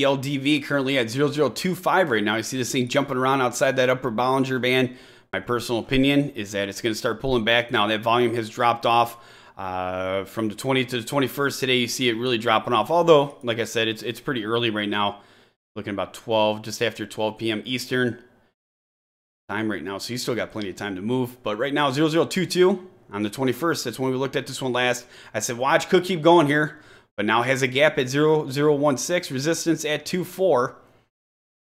LDV currently at 0025 right now. You see this thing jumping around outside that upper Bollinger Band. My personal opinion is that it's going to start pulling back now. That volume has dropped off uh, from the 20th to the 21st today. You see it really dropping off. Although, like I said, it's it's pretty early right now. Looking about 12, just after 12 p.m. Eastern time right now. So you still got plenty of time to move. But right now, 0022 on the 21st. That's when we looked at this one last. I said, watch, could keep going here but now has a gap at 0016, resistance at 24,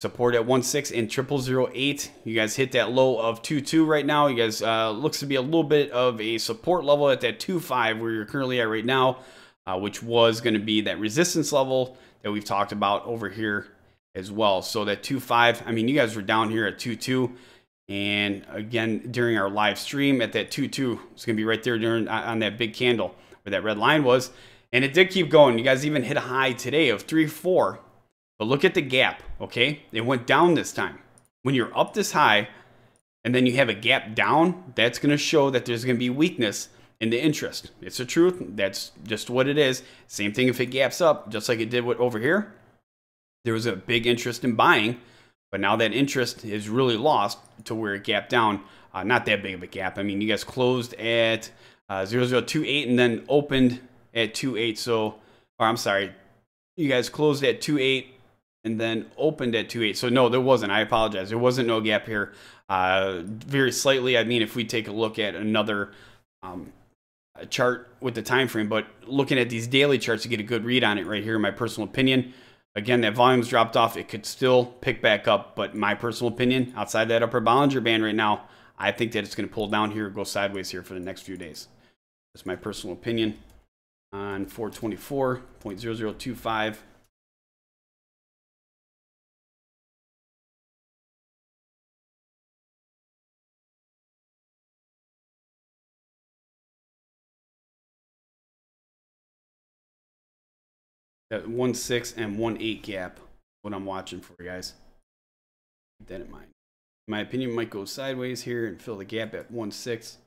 support at 16 and 0008. You guys hit that low of 22 right now. You guys uh, looks to be a little bit of a support level at that 25 where you're currently at right now, uh, which was going to be that resistance level that we've talked about over here as well. So that 25, I mean, you guys were down here at 22. And again, during our live stream at that 2-2, it's going to be right there during on that big candle where that red line was. And it did keep going. You guys even hit a high today of 3 4. But look at the gap, okay? It went down this time. When you're up this high and then you have a gap down, that's going to show that there's going to be weakness in the interest. It's the truth. That's just what it is. Same thing if it gaps up, just like it did with over here. There was a big interest in buying, but now that interest is really lost to where it gapped down. Uh, not that big of a gap. I mean, you guys closed at uh, 0028 and then opened at 2.8. So, or I'm sorry, you guys closed at 2.8 and then opened at 2.8. So no, there wasn't. I apologize. There wasn't no gap here. Uh, very slightly. I mean, if we take a look at another um, chart with the time frame, but looking at these daily charts to get a good read on it right here, in my personal opinion. Again, that volume's dropped off. It could still pick back up, but my personal opinion, outside that upper Bollinger Band right now, I think that it's going to pull down here, go sideways here for the next few days. That's my personal opinion on 424.0025. That one six and one eight gap, what I'm watching for, guys. Keep that in mind. In my opinion, might go sideways here and fill the gap at one six,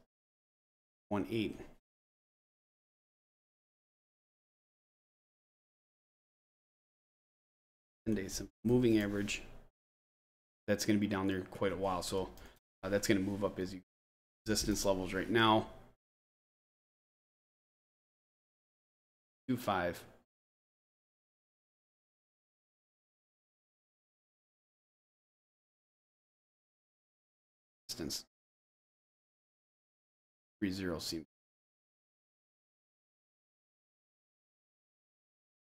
one eight. 10 days moving average. That's going to be down there quite a while so uh, that's going to move up as you resistance levels right now. Two five. Resistance. Three zero seems.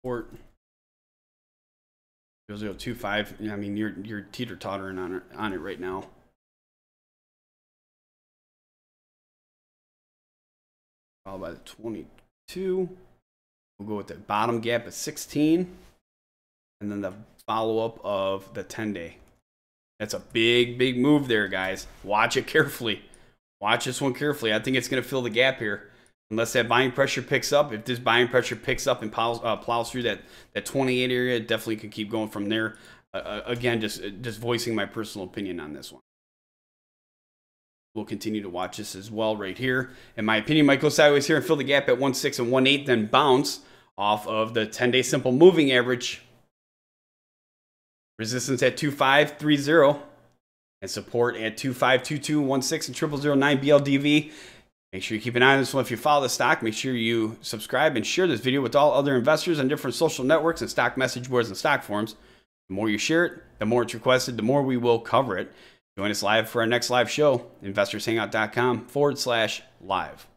Support 0025. I mean, you're you're teeter tottering on it on it right now. Followed by the 22. We'll go with the bottom gap at 16, and then the follow up of the 10 day. That's a big, big move there, guys. Watch it carefully. Watch this one carefully. I think it's going to fill the gap here unless that buying pressure picks up. If this buying pressure picks up and plows, uh, plows through that, that 28 area, definitely could keep going from there. Uh, uh again, just, just voicing my personal opinion on this one. We'll continue to watch this as well right here. In my opinion, might go sideways here and fill the gap at 1.6 and 1.8, then bounce off of the 10-day simple moving average. Resistance at 2.530 and support at 252216 and 0009 BLDV. Make sure you keep an eye on this one. If you follow the stock, make sure you subscribe and share this video with all other investors on different social networks and stock message boards and stock forums. The more you share it, the more it's requested, the more we will cover it. Join us live for our next live show, investorshangout.com forward slash live.